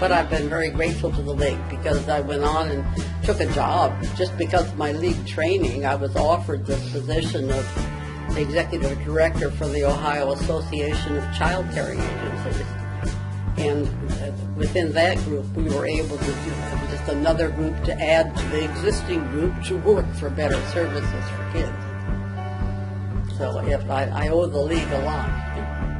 But I've been very grateful to the league because I went on and took a job. Just because of my league training, I was offered this position of executive director for the Ohio Association of Child Caring Agencies. And uh, within that group, we were able to do just another group to add to the existing group to work for better services for kids. So if I, I owe the league a lot.